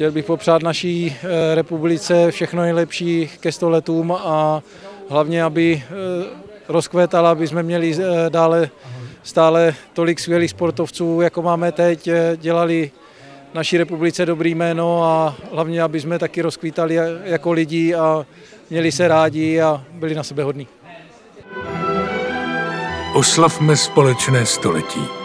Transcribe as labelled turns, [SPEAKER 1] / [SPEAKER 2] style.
[SPEAKER 1] Chtěl bych popřát naší eh, republice všechno nejlepší ke stoletům a hlavně, aby eh, rozkvétala, aby jsme měli eh, dále stále tolik skvělých sportovců, jako máme teď, dělali naší republice dobrý jméno a hlavně, aby jsme taky rozkvítali jako lidi a měli se rádi a byli na sebe hodní.
[SPEAKER 2] Oslavme společné století.